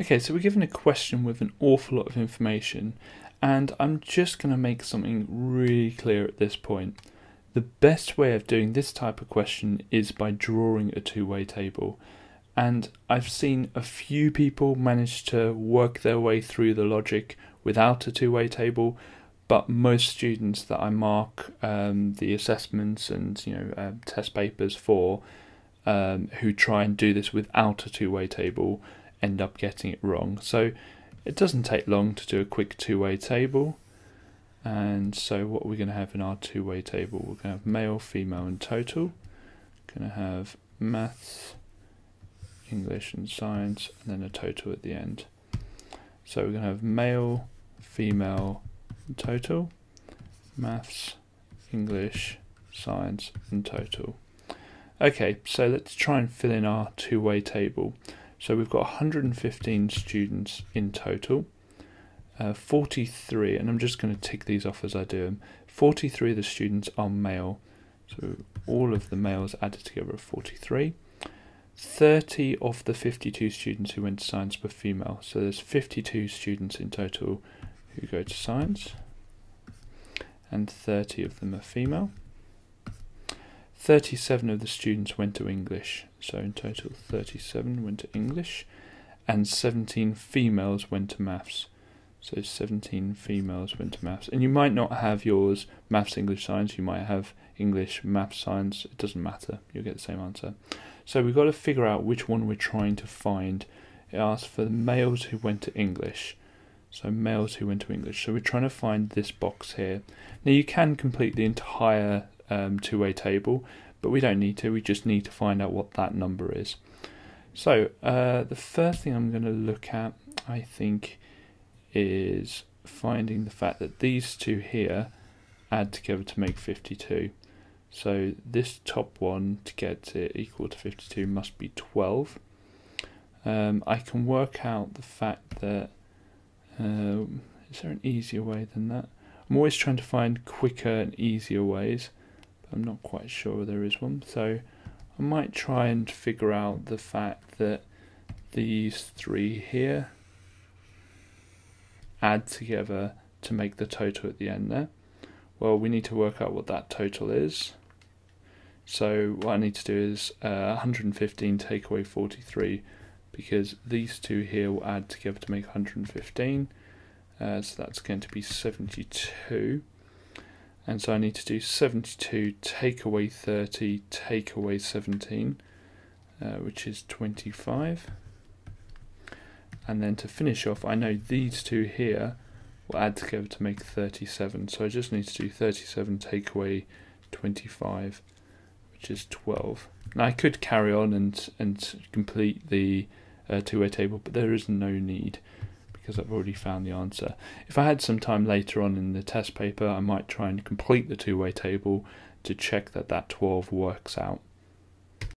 Okay, so we're given a question with an awful lot of information, and I'm just going to make something really clear at this point. The best way of doing this type of question is by drawing a two way table. And I've seen a few people manage to work their way through the logic without a two way table, but most students that I mark um, the assessments and you know uh, test papers for um, who try and do this without a two way table end up getting it wrong. So it doesn't take long to do a quick two-way table. And so what we're going to have in our two-way table, we're going to have male, female and total. We're Going to have maths, English and science and then a total at the end. So we're going to have male, female total, maths, English, science and total. Okay, so let's try and fill in our two-way table. So we've got 115 students in total. Uh, 43, and I'm just going to tick these off as I do them. 43 of the students are male, so all of the males added together are 43. 30 of the 52 students who went to science were female, so there's 52 students in total who go to science, and 30 of them are female. 37 of the students went to English, so in total 37 went to English, and 17 females went to maths. So 17 females went to maths. And you might not have yours maths, English, science, you might have English, maths, science, it doesn't matter, you'll get the same answer. So we've got to figure out which one we're trying to find. It asks for the males who went to English. So males who went to English. So we're trying to find this box here. Now you can complete the entire um, two-way table, but we don't need to. We just need to find out what that number is. So uh, the first thing I'm going to look at, I think, is finding the fact that these two here add together to make 52. So this top one to get it equal to 52 must be 12. Um, I can work out the fact that uh, is there an easier way than that? I'm always trying to find quicker and easier ways. I'm not quite sure there is one. So I might try and figure out the fact that these three here add together to make the total at the end there. Well, we need to work out what that total is. So what I need to do is uh, 115 take away 43 because these two here will add together to make 115. Uh, so that's going to be 72 and so I need to do 72 take away 30 take away 17 uh, which is 25 and then to finish off I know these two here will add together to make 37 so I just need to do 37 take away 25 which is 12 now I could carry on and and complete the uh, two-way table but there is no need because I've already found the answer. If I had some time later on in the test paper, I might try and complete the two-way table to check that that 12 works out.